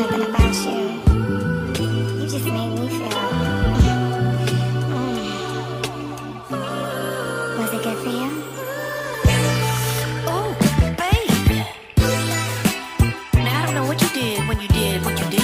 something about you. You just made me feel. Mm. Was it good for you? Oh, babe. Now I don't know what you did when you did what you did.